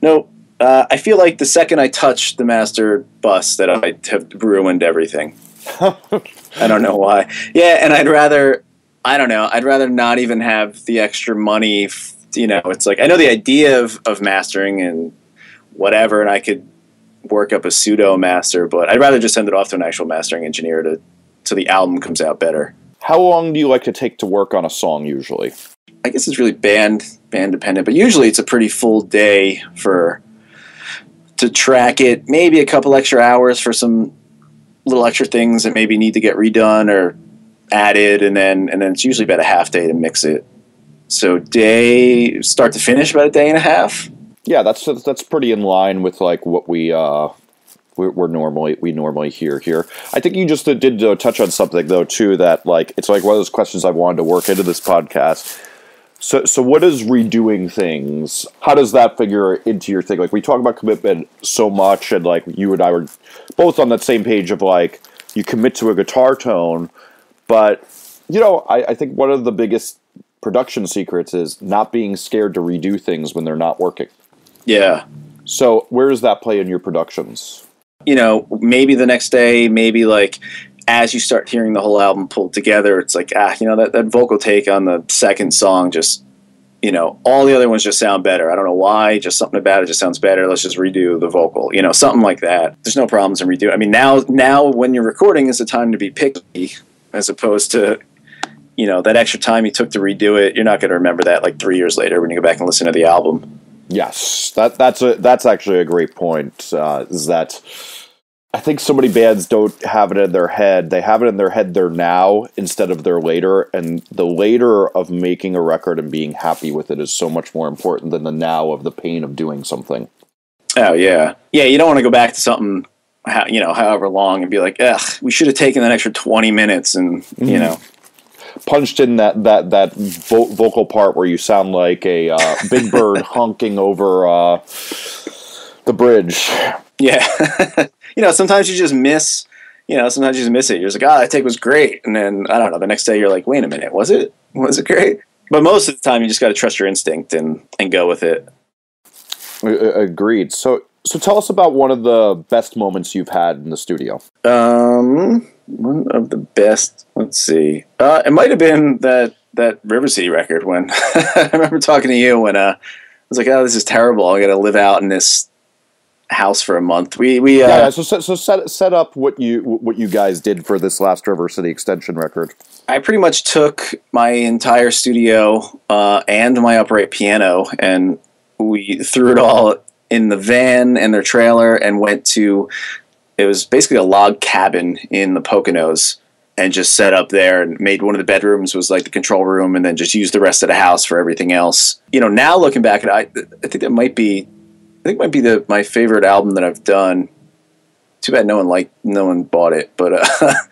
no. Uh, I feel like the second I touch the master bus, that I have ruined everything. *laughs* I don't know why. Yeah, and I'd rather I don't know. I'd rather not even have the extra money. f- You know, it's like I know the idea of, of mastering and whatever, and I could work up a pseudo master, but I'd rather just send it off to an actual mastering engineer to so the album comes out better. How long do you like to take to work on a song usually? I guess it's really band band dependent, but usually it's a pretty full day for to track it. Maybe a couple extra hours for some little extra things that maybe need to get redone or added, and then and then it's usually about a half day to mix it. So day start to finish about a day and a half. Yeah, that's that's pretty in line with like what we uh we're, normally we normally hear here. I think you just did uh, touch on something though too that like it's like one of those questions I wanted to work into this podcast. So so what is redoing things? How does that figure into your thing? Like we talk about commitment so much, and like you and I were both on that same page of like you commit to a guitar tone, but you know I, I think one of the biggest production secrets is not being scared to redo things when they're not working. Yeah. So where does that play in your productions? you know, maybe the next day, maybe like as you start hearing the whole album pulled together, it's like, ah, you know, that, that vocal take on the second song just, you know, all the other ones just sound better. I don't know why, just something about it just sounds better. Let's just redo the vocal, you know, something like that. There's no problems in redo. I mean, now, now when you're recording is the time to be picky as opposed to, you know, that extra time you took to redo it. You're not going to remember that like three years later when you go back and listen to the album. Yes, that that's a that's actually a great point. Uh, is that I think so many bands don't have it in their head. They have it in their head their now instead of their later, and the later of making a record and being happy with it is so much more important than the now of the pain of doing something. Oh yeah, yeah. You don't want to go back to something, how, you know, however long, and be like, ugh, we should have taken that extra twenty minutes, and you know, Punched in that that that vo- vocal part where you sound like a uh, big bird *laughs* honking over uh, the bridge. yeah. *laughs* you know, sometimes you just miss. You know, sometimes you just miss it. You're just like, ah, that take was great, and then I don't know. The next day, you're like, wait a minute, was it? Was it great? But most of the time, you just got to trust your instinct and and go with it. Agreed. So so tell us about one of the best moments you've had in the studio. Um, one of the best. Let's see. Uh, it might have been that that River City record when *laughs* I remember talking to you when uh, I was like, "Oh, this is terrible. I got to live out in this house for a month." We we uh, Yeah, so set, so set set up what you what you guys did for this last River City extension record. I pretty much took my entire studio uh, and my upright piano, and we threw it all in the van and their trailer, and went to. It was basically a log cabin in the Poconos, and just set up there and made one of the bedrooms was like the control room, and then just used the rest of the house for everything else. You know, now looking back at I, I think that might be, I think might be the my favorite album that I've done. Too bad no one liked, no one bought it, but. Uh, *laughs*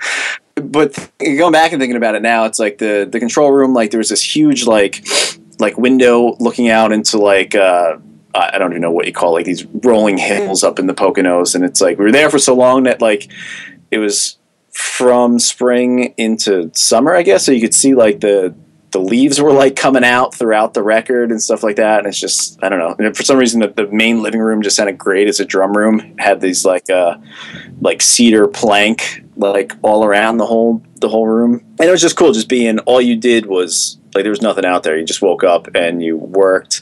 but going back and thinking about it now, it's like the the control room. Like there was this huge like like window looking out into like uh, I don't even know what you call like these rolling hills up in the Poconos, and it's like we were there for so long that like it was from spring into summer, I guess. So you could see like the the leaves were like coming out throughout the record and stuff like that. And it's just I don't know. And for some reason, the, the main living room just sounded great as a drum room. It had these like uh like cedar plank like all around the whole the whole room, and it was just cool. Just being all you did was like there was nothing out there. You just woke up and you worked,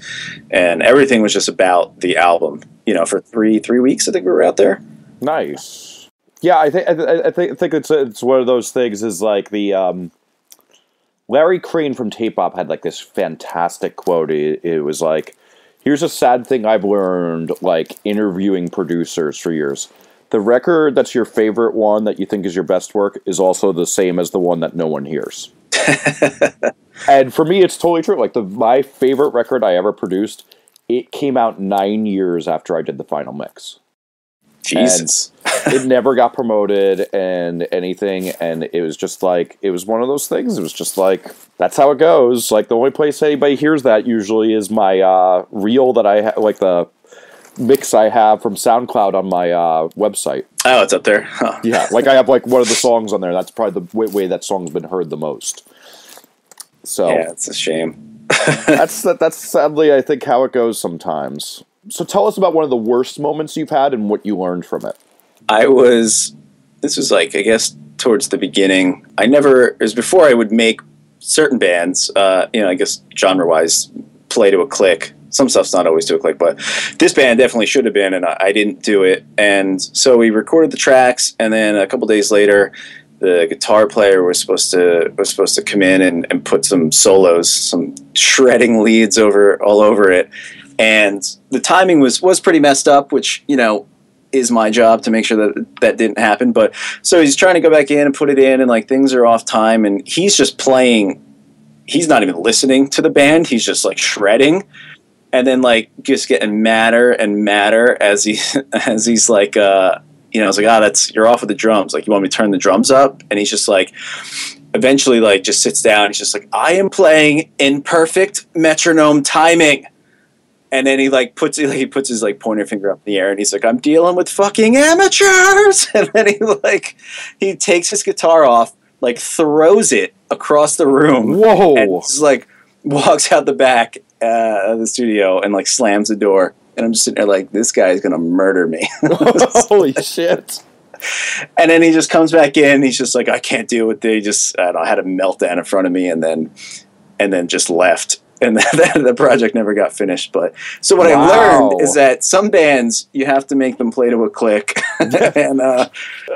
and everything was just about the album. You know, for three three weeks, I think we were out there. Nice. Yeah, I think I, think I think it's it's one of those things. Is like the um, Larry Crane from Tape Op had like this fantastic quote. It, it was like, "Here's a sad thing I've learned, like interviewing producers for years. The record that's your favorite one that you think is your best work is also the same as the one that no one hears." *laughs* and for me, it's totally true. Like the my favorite record I ever produced, it came out nine years after I did the final mix. Jesus. it never got promoted and anything and it was just like it was one of those things it was just like that's how it goes like the only place anybody hears that usually is my uh reel that i ha- like the mix i have from soundcloud on my uh website Oh, it's up there. *laughs* Huh. yeah like i have like one of the songs on there that's probably the way, way that song's been heard the most so Yeah, it's a shame. *laughs* that's that's sadly i think how it goes sometimes so tell us about one of the worst moments you've had and what you learned from it I was this was like I guess towards the beginning. I never it was before I would make certain bands. Uh, you know, I guess genre wise, play to a click. Some stuff's not always to a click, but this band definitely should have been, and I, I didn't do it. And so we recorded the tracks, and then a couple days later, the guitar player was supposed to was supposed to come in and, and put some solos, some shredding leads over all over it. And the timing was was pretty messed up, which you know is my job to make sure that that didn't happen. But so he's trying to go back in and put it in, and like things are off time, and he's just playing. He's not even listening to the band. He's just like shredding, and then like just getting madder and madder as he *laughs* as he's like, uh, you know, I was like, ah, oh, that's you're off with the drums. Like, you want me to turn the drums up? And he's just like. Eventually, like, just sits down. He's just like, "I am playing in perfect metronome timing." and then he like puts *laughs* he puts his like pointer finger up in the air and he's like i'm dealing with fucking amateurs *laughs* and then he like he takes his guitar off like throws it across the room whoa and just like walks out the back uh, the studio and like slams the door and i'm just sitting there like this guy's gonna murder me. *laughs* *laughs* Holy shit. And then he just comes back in he's just like i can't deal with it. He just i don't know had a meltdown in front of me and then and then just left and *laughs* the, the project never got finished. But so what wow. I learned is that some bands you have to make them play to a click, *laughs* and uh,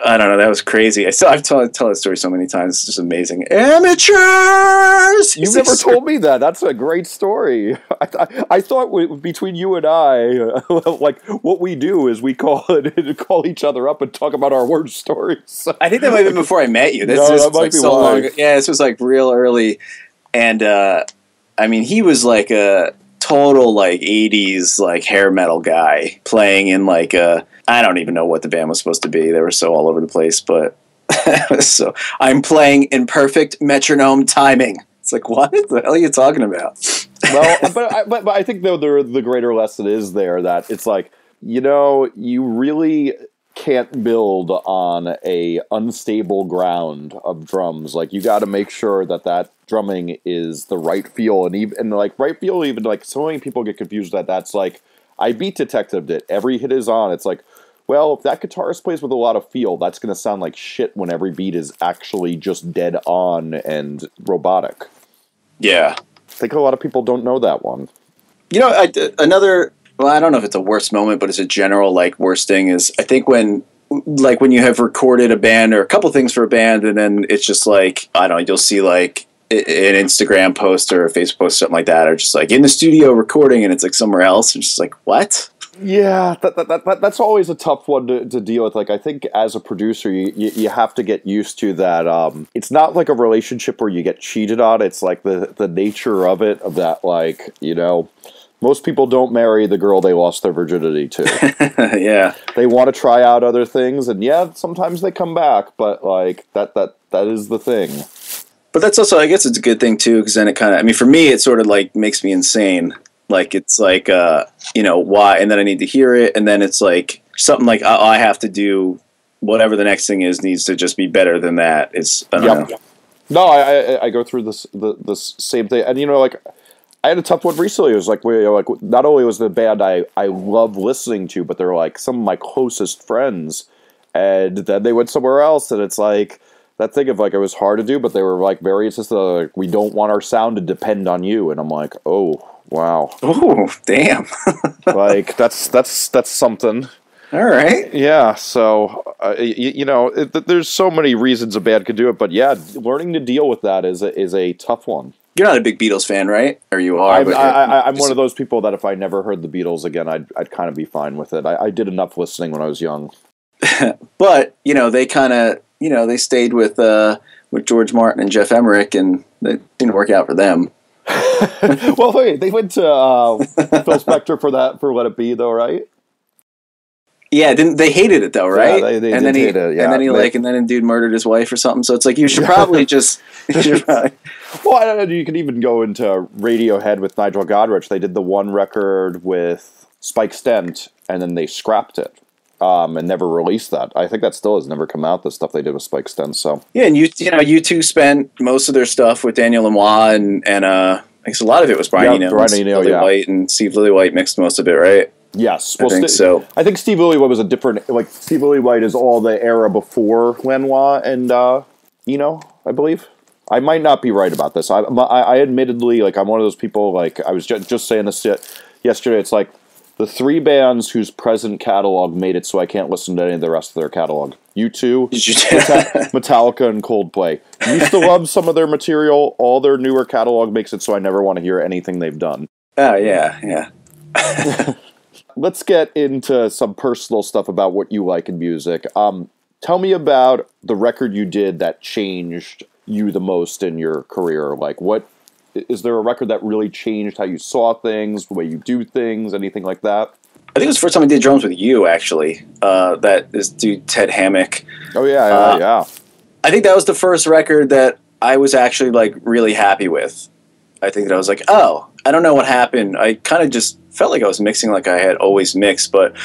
I don't know. That was crazy. I still I've told tell that story so many times. It's just amazing. Amateurs. You never told me that. That's a great story. *laughs* I, th- I thought we, between you and I, like what we do is we call it call each other up and talk about our worst stories. I think that might have been before I met you. This, no, that might like be so long. Yeah, this was like real early, and. uh I mean, he was like a total like 80s like hair metal guy playing in like a I don't even know what the band was supposed to be. They were so all over the place, but *laughs* so I'm playing in perfect metronome timing. It's like what the hell are you talking about? well, *laughs* but I, but, but I think though the the greater lesson is there that it's like you know you really can't build on a unstable ground of drums. Like you got to make sure that that drumming is the right feel, and even and like right feel. Even like so many people get confused that that's like I beat detected it. Every hit is on. It's like. Well, if that guitarist plays with a lot of feel, that's going to sound like shit when every beat is actually just dead on and robotic. Yeah. I think a lot of people don't know that one. You know, I, another well, I don't know if it's a worst moment, but it's a general like worst thing is I think when like when you have recorded a band or a couple things for a band and then it's just like I don't know, you'll see like an Instagram post or a Facebook post, something like that, or just like in the studio recording and it's like somewhere else. It's just like, what? Yeah, that, that, that, that's always a tough one to, to deal with. Like, I think as a producer, you, you, you have to get used to that. Um, it's not like a relationship where you get cheated on. It's like the, the nature of it, of that, like, you know, most people don't marry the girl they lost their virginity to. *laughs* yeah. They want to try out other things, and yeah, sometimes they come back, but like that that that is the thing. But that's also, I guess, it's a good thing too, because then it kind of, I mean, for me, it sort of like makes me insane. Like it's like, uh, you know, why? And then I need to hear it, and then it's like something like I, I have to do whatever the next thing is needs to just be better than that. It's I Yep. know. No, I, I I go through this the this same thing, and you know, like I had a tough one recently. It was like we like not only was the band I I love listening to, but they're like some of my closest friends, and then they went somewhere else, and it's like that thing of like it was hard to do, but they were like very insistent. Like we don't want our sound to depend on you, and I'm like, oh wow, Oh, damn. *laughs* like that's that's that's something. All right. Yeah, so uh, y- you know, it, there's so many reasons a band could do it, but yeah, learning to deal with that is a, is a tough one. You're not a big Beatles fan, right? Or you are? I'm, I, I, I'm one of those people that if I never heard the Beatles again, I'd I'd kind of be fine with it. I, I did enough listening when I was young. *laughs* but you know, they kind of, you know, they stayed with uh, with George Martin and Geoff Emerick, and it didn't work out for them. *laughs* well, wait, they went to uh, *laughs* Phil Spector for that for Let It Be, though, right? Yeah, didn't they hated it though, right? they- they and then he, it, yeah. and then he like, and then a dude murdered his wife or something. So it's like you should probably *laughs* just, *laughs* should probably, Well, I don't know. You could even go into Radiohead with Nigel Godrich. They did the one record with Spike Stent, and then they scrapped it um, and never released that. I think that still has never come out. The stuff they did with Spike Stent. So yeah. And you, you know, U2 spent most of their stuff with Daniel Lanois, and and uh, I guess a lot of it was Brian Yeah, Eno, Brian and Eno, Lily yeah. White, and Steve Lillywhite mixed most of it, right? Yes, I think Sti- so. I think Steve Lillywhite was a different. Like Steve Lillywhite is all the era before Lanois and uh, Eno, I believe. I might not be right about this. I, I, I admittedly like I'm one of those people. Like I was just, just saying this yesterday. It's like the three bands whose present catalog made it so I can't listen to any of the rest of their catalog. U2, *laughs* *laughs* Metallica, and Coldplay. Used to *laughs* love some of their material. All their newer catalog makes it so I never want to hear anything they've done. Oh yeah, yeah. Let's get into some personal stuff about what you like in music. Um, tell me about the record you did that changed you the most in your career. Like, what is there a record that really changed how you saw things, the way you do things, anything like that? I think it was the first time I did drums with you, actually. Uh, that is dude Ted Hammock. Oh yeah, yeah, Uh, yeah. I think that was the first record that I was actually like really happy with. I think that I was like, oh, I don't know what happened. I kind of just felt like I was mixing like I had always mixed, but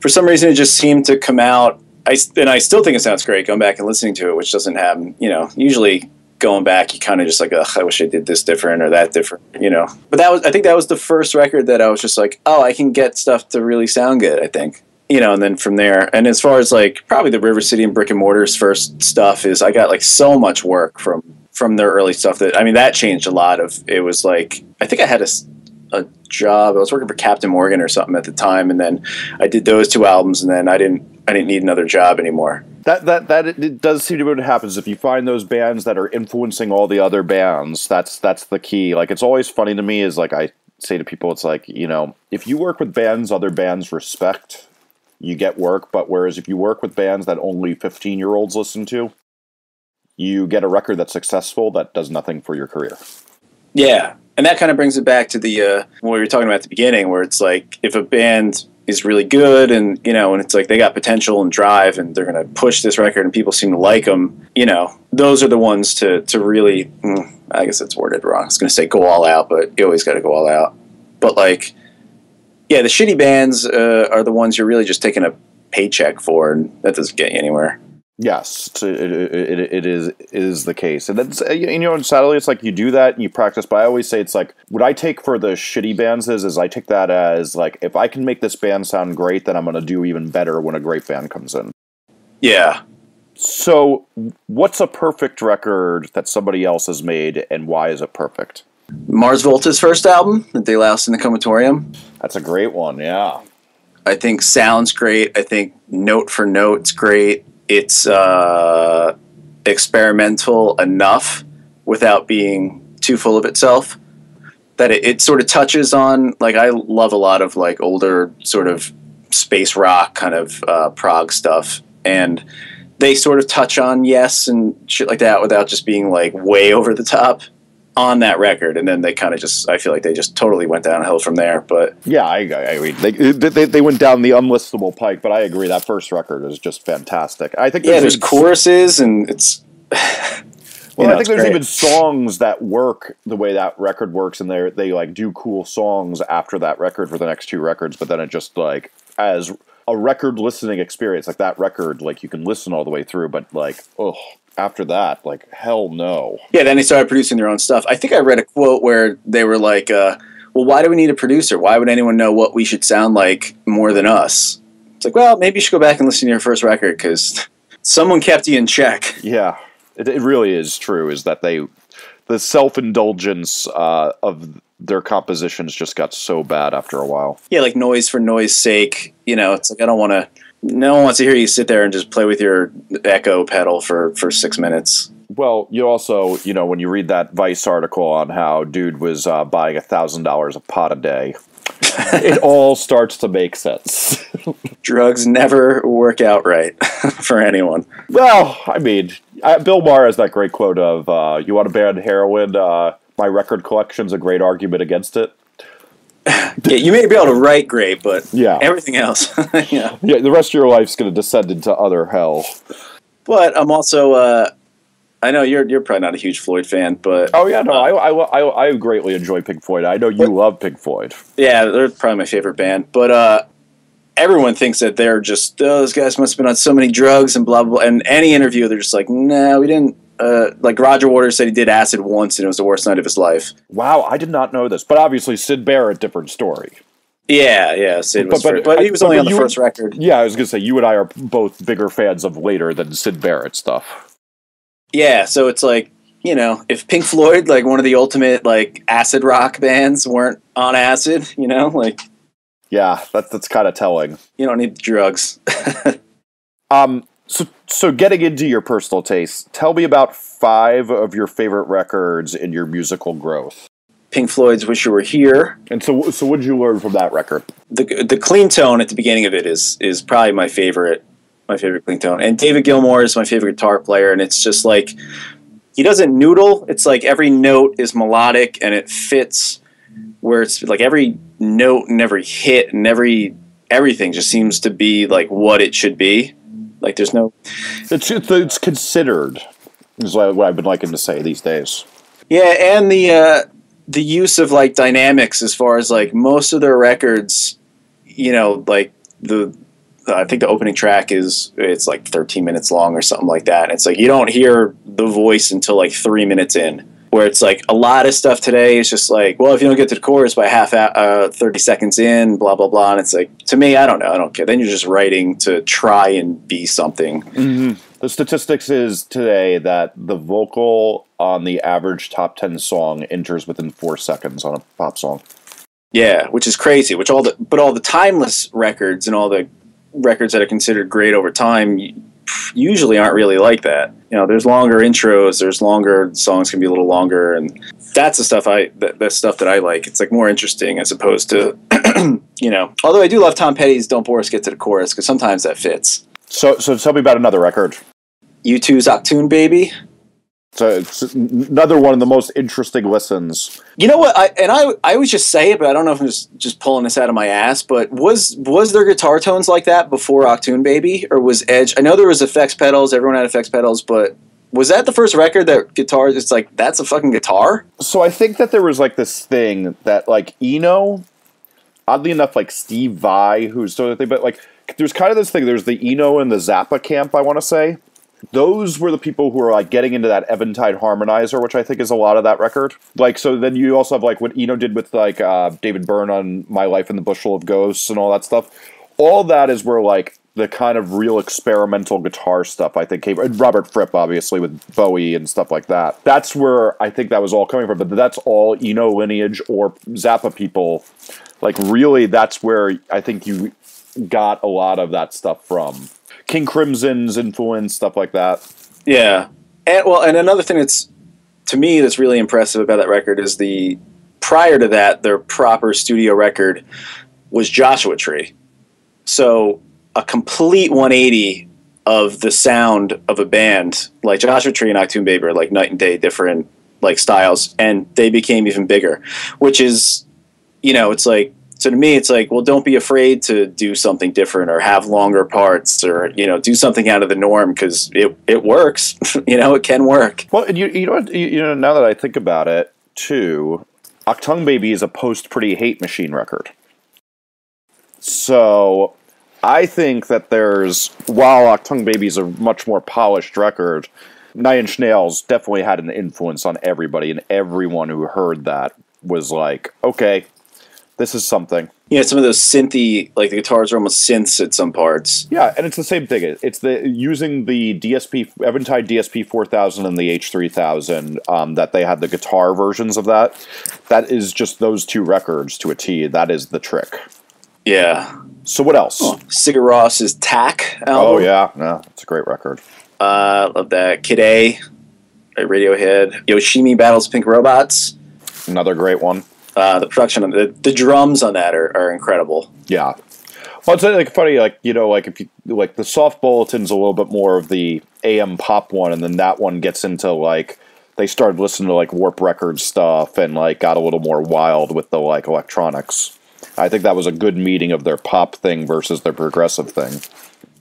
for some reason it just seemed to come out. I and I still think it sounds great going back and listening to it, which doesn't happen. You know, usually going back, you kind of just like, Ugh, I wish I did this different or that different. You know, but that was I think that was the first record that I was just like, oh, I can get stuff to really sound good. I think you know, and then from there, and as far as like probably the River City and Brick and Mortar's first stuff is, I got like so much work from from their early stuff that I mean that changed a lot. Of it was like I think I had a job. I was working for Captain Morgan or something at the time, and then I did those two albums, and then I didn't I didn't need another job anymore. That that that it, does seem to be what happens if you find those bands that are influencing all the other bands. That's that's the key. Like it's always funny to me is like I say to people, it's like you know if you work with bands other bands respect, you get work. But whereas if you work with bands that only fifteen year olds listen to, you get a record that's successful that does nothing for your career. Yeah, and that kind of brings it back to the uh, what we were talking about at the beginning, where it's like if a band is really good and you know, and it's like they got potential and drive, and they're going to push this record, and people seem to like them. You know, those are the ones to to really. Mm, I guess it's worded wrong. I was going to say go all out, but you always got to go all out. But like, yeah, the shitty bands uh, are the ones you're really just taking a paycheck for, and that doesn't get you anywhere. Yes, it, it, it, it is is the case, and that's uh, you know, sadly, it's like you do that and you practice. But I always say it's like what I take for the shitty bands is is I take that as like if I can make this band sound great, then I'm going to do even better when a great band comes in. Yeah, So, what's a perfect record that somebody else has made, and why is it perfect? Mars Volta's first album, The De-Loused in the Comatorium. That's a great one. Yeah, I think sounds great. I think note for note's great. It's uh, experimental enough without being too full of itself. That it, it sort of touches on like I love a lot of like older sort of space rock kind of uh, prog stuff, and they sort of touch on yes and shit like that without just being like way over the top on that record. And then they kind of just I feel like they just totally went downhill from there. But yeah. I, I, I mean, they, they they went down the unlistable pike, but I agree that first record is just fantastic. I think yeah, there's even- choruses and it's. *laughs* Well, you know, I think there's great. even songs that work the way that record works, and they they like do cool songs after that record for the next two records. But then it just like as a record listening experience, like that record, like you can listen all the way through, but like oh, after that, like hell no. Yeah, then they started producing their own stuff. I think I read a quote where they were like, uh, "Well, why do we need a producer? Why would anyone know what we should sound like more than us?" It's like, well, maybe you should go back and listen to your first record because someone kept you in check. Yeah, it, it really is true. Is that they the self indulgence uh, of their compositions just got so bad after a while. Yeah, like noise for noise sake. You know, it's like I don't want to. No one wants to hear you sit there and just play with your echo pedal for for six minutes. Well, you also, you know, when you read that Vice article on how dude was uh, buying a thousand dollars a pot a day, it *laughs* all starts to make sense. *laughs* Drugs never work out right *laughs* for anyone. well, I mean, uh, Bill Maher has that great quote of, uh, "You want to ban heroin? Uh, my record collection's a great argument against it." Yeah, you may be able to write great, but Yeah. everything else, *laughs* yeah. Yeah, the rest of your life's going to descend into other hell. But I'm also. Uh, I know you're you're probably not a huge Floyd fan, but Oh yeah, no, I, I, I, I greatly enjoy Pink Floyd. I know you love Pink Floyd. Yeah, they're probably my favorite band. But uh, everyone thinks that they're just oh, those guys must have been on so many drugs and blah blah. blah. And any interview, they're just like, no, we didn't. Uh, like Roger Waters said, he did acid once, and it was the worst night of his life. Wow, I did not know this. But obviously, Syd Barrett, different story. Yeah, yeah, Sid was, But- but, but- he was but- only but on the first record. Yeah, I was gonna say you and I are both bigger fans of later than Syd Barrett stuff. Yeah, so it's like you know, if Pink Floyd, like one of the ultimate like acid rock bands, weren't on acid, you know, like Yeah, that, that's kind of telling. you don't need drugs. *laughs* Um, so so getting into your personal taste, tell me about five of your favorite records in your musical growth. Pink Floyd's "Wish You Were Here." And so, so what did you learn from that record? the the clean tone at the beginning of it is is probably my favorite my favorite clean tone. And David Gilmour is my favorite guitar player, and it's just like he doesn't noodle. It's like every note is melodic and it fits. Where it's like every note and every hit and every everything just seems to be like what it should be. Like there's no It's it's, it's considered. Is what what I've been liking to say these days. Yeah, and the uh, the use of like dynamics as far as like most of their records, you know, like the I think the opening track is it's like 13 minutes long or something like that. It's like you don't hear the voice until like three minutes in. Where it's like a lot of stuff today is just like, well, if you don't get to the chorus by half uh, 30 seconds in, blah blah blah, and it's like to me, I don't know, I don't care. Then you're just writing to try and be something. The statistics is today that the vocal on the average top ten song enters within four seconds on a pop song. Yeah, which is crazy. Which all the but all the timeless records and all the records that are considered great over time usually aren't really like that. You know, there's longer intros, there's longer songs can be a little longer, and that's the stuff I that, that's stuff that I like. It's like more interesting as opposed to *clears throat* you know. Although I do love Tom Petty's "Don't Bore Us, Get to the Chorus" because sometimes that fits. So so tell me about another record. U2's Achtung Baby. So it's another one of the most interesting listens. You know what? I and I I always just say it, but I don't know if I'm just just pulling this out of my ass. But was was there guitar tones like that before Achtung Baby, or was Edge? I know there was effects pedals. Everyone had effects pedals, but was that the first record that guitar? It's like that's a fucking guitar. So I think that there was like this thing that like Eno, oddly enough, like Steve Vai, who's still the thing, but like there's kind of this thing. There's the Eno and the Zappa camp. I want to say those were the people who are like getting into that Eventide harmonizer, which I think is a lot of that record. Like so, then you also have like what Eno did with like uh, David Byrne on My Life in the Bush of Ghosts and all that stuff. All that is where like the kind of real experimental guitar stuff I think came. and Robert Fripp, obviously, with Bowie and stuff like that. That's where I think that was all coming from. But that's all Eno lineage or Zappa people. Like really, that's where I think you got a lot of that stuff from. King Crimson's influence, stuff like that. Yeah, and well, and another thing that's to me that's really impressive about that record is the prior to that their proper studio record was Joshua Tree. So a complete 180 of the sound of a band like Joshua Tree and Achtung Baby are like night and day different like styles, and they became even bigger, which is you know it's like so to me it's like well don't be afraid to do something different or have longer parts or you know do something out of the norm because it, it works *laughs* you know it can work Well, you you know you, you know now that I think about it too, Achtung Baby is a post Pretty Hate Machine record. So I think that there's while Achtung Baby is a much more polished record, Nine Inch Nails definitely had an influence on everybody, and everyone who heard that was like, okay, this is something. Yeah, some of those synthy like the guitars are almost synths at some parts. Yeah, and it's the same thing. It's the using the DSP Eventide DSP four thousand and the H three thousand um, that they had the guitar versions of that. That is just those two records to a T. That is the trick. Yeah. So what else? Sigur Ros's Takk album. Oh yeah, no, it's a great record. Uh, love that. Kid A, Radiohead. Yoshimi Battles Pink Robots. Another great one. Uh, the production on the, the drums on that are, are incredible. Yeah. Well, it's like funny, like you know, like if you like the soft bulletin's a little bit more of the AM pop one, and then that one gets into like they started listening to like Warp Records stuff and like got a little more wild with the like electronics. I think that was a good meeting of their pop thing versus their progressive thing.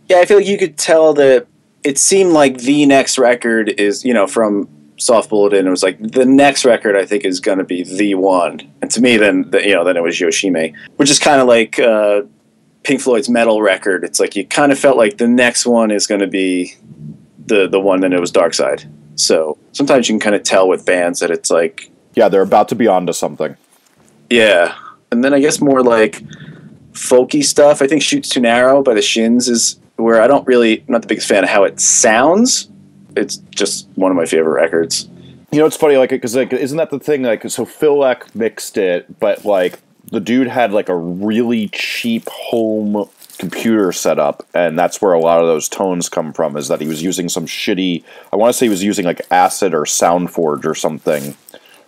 Yeah, I feel like you could tell that it seemed like the next record is, you know, from Soft Bulletin. It was like the next record I think is going to be the one. And to me, then the, you know, then it was Yoshimi, which is kind of like uh, Pink Floyd's Metal record. It's like you kind of felt like the next one is going to be the the one. Then it was Dark Side. So sometimes you can kind of tell with bands that it's like Yeah, they're about to be onto something. Yeah, and then I guess more like folky stuff. I think "Chutes Too Narrow" by the Shins is where I don't really, I'm not the biggest fan of how it sounds. It's just one of my favorite records. You know, it's funny, like, because like, isn't that the thing? Like, so Phil Ek mixed it, but like the dude had like a really cheap home computer setup, and that's where a lot of those tones come from. Is that he was using some shitty? I want to say he was using like Acid or SoundForge or something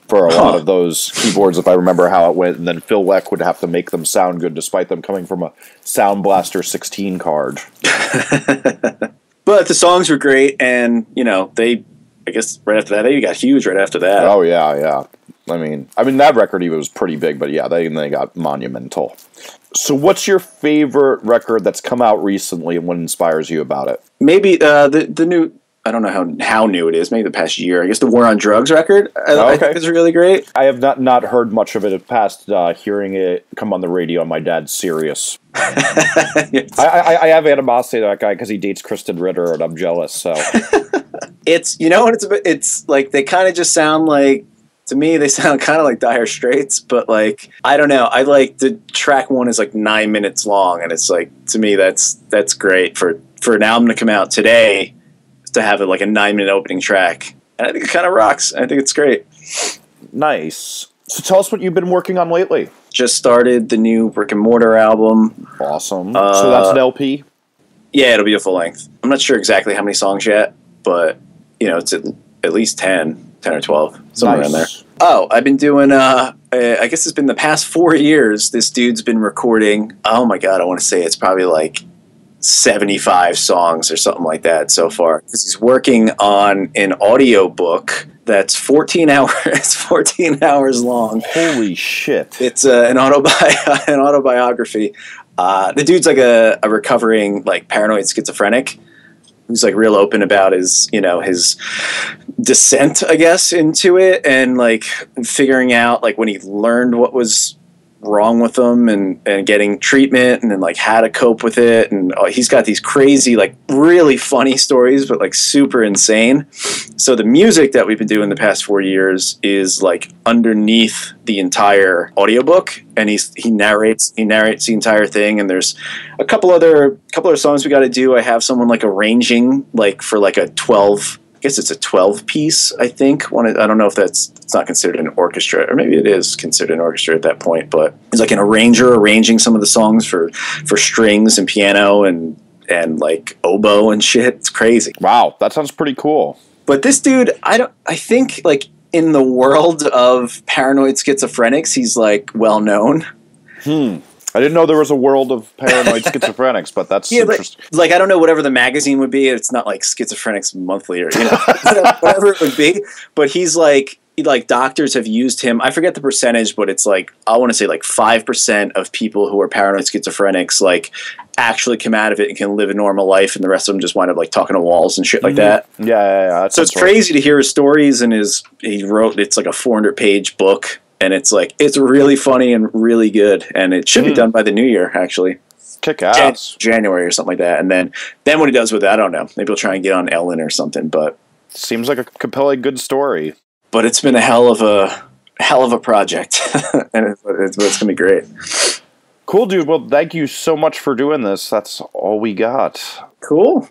for a lot of those keyboards, if I remember how it went. And then Phil Ek would have to make them sound good, despite them coming from a Sound Blaster 16 card. *laughs* But the songs were great, and you know they, I guess right after that they got huge. Right after that, Oh yeah, yeah. I mean, I mean that record even was pretty big, but yeah, they they got monumental. So, what's your favorite record that's come out recently, and what inspires you about it? maybe uh, the the new. I don't know how how new it is. Maybe the past year. I guess the War on Drugs record. I, I Okay. think is really great. I have not not heard much of it past uh, hearing it come on the radio on my dad's Sirius. *laughs* I, I, I have animosity to that guy because he dates Krysten Ritter, and I'm jealous. So, *laughs* it's you know what it's it's like they kind of just sound like to me they *laughs* sound kind of like dire straits but like i don't know i like the track one is like nine minutes long and it's like to me that's that's great for for an album to come out today to have it like a nine minute opening track and i think it kind of rocks i think it's great nice. So, tell us what you've been working on lately. just started the new brick and mortar album Awesome. Uh, so that's an LP. yeah it'll be a full length i'm not sure exactly how many songs yet but you know it's at, at least 10 10 or 12 somewhere in there Oh, I've been doing. Uh, uh, I guess it's been the past four years. This dude's been recording. Oh my god, I want to say it's probably like seventy-five songs or something like that so far. he's working on an audio book that's fourteen *laughs* hours. It's fourteen hours long. Holy shit! It's uh, an autobi- *laughs* an autobiography. Uh, the dude's like a, a recovering like paranoid schizophrenic who's like real open about his you know his descent i guess into it and like figuring out like when he learned what was wrong with him and and getting treatment and then like how to cope with it. And uh, he's got these crazy like really funny *laughs* stories but like super insane. So the music that we've been doing the past four years is like underneath the entire audiobook. And he's he narrates he narrates the entire thing. And there's a couple other couple of songs we got to do. I have someone like arranging like for like a 12 I guess it's a 12 piece, I think. One, I don't know if that's it's not considered an orchestra, or maybe it is considered an orchestra at that point. But he's like an arranger arranging some of the songs for for strings and piano and and like oboe and shit. It's crazy. Wow, that sounds pretty cool. But this dude, I don't. I think like in the world of paranoid schizophrenics, he's like well known. Hmm. I didn't know there was a world of paranoid *laughs* schizophrenics, but that's Yeah, like, interesting. like I don't know whatever the magazine would be. It's not like Schizophrenics Monthly or you *laughs* know whatever it would be. But he's like he, like doctors have used him. I forget the percentage, but it's like I want to say like five percent of people who are paranoid schizophrenics like actually come out of it and can live a normal life, and the rest of them just wind up like talking to walls and shit like mm-hmm. that. Yeah, yeah, yeah. that So it's sounds right. crazy to hear his stories and his he wrote it's like a 400 page book and it's like it's really funny and really good and it should be Hmm. done by the new year actually Kick Jan- ass. January or something like that and then then what he does with it I don't know maybe he'll try and get on Ellen or something but Seems like a compelling, good story. but it's been a hell of a hell of a project *laughs* and it's, it's, it's gonna be great Cool, dude. Well, thank you so much for doing this. That's all we got. Cool.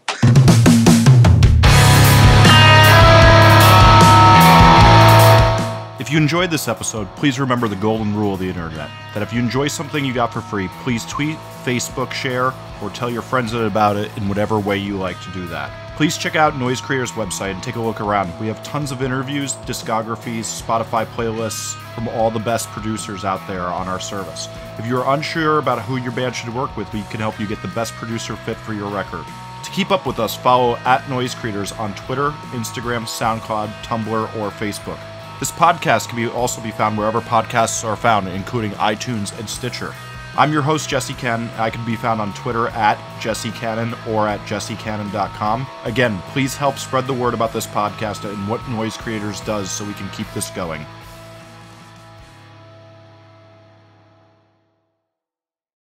If you enjoyed this episode, please remember the golden rule of the internet that if you enjoy something you got for free, please tweet, Facebook, share, or tell your friends about it in whatever way you like to do that. Please check out Noise Creators website and take a look around. We have tons of interviews, discographies, Spotify playlists from all the best producers out there on our service. If you're unsure about who your band should work with, we can help you get the best producer fit for your record. To keep up with us, follow at Noise Creators on Twitter, Instagram, SoundCloud, Tumblr, or Facebook. This podcast can be also be found wherever podcasts are found, including iTunes and Stitcher. I'm your host, Jesse Cannon. I can be found on Twitter at Jesse Cannon or at jessecannon.com. Again, please help spread the word about this podcast and what Noise Creators does so we can keep this going.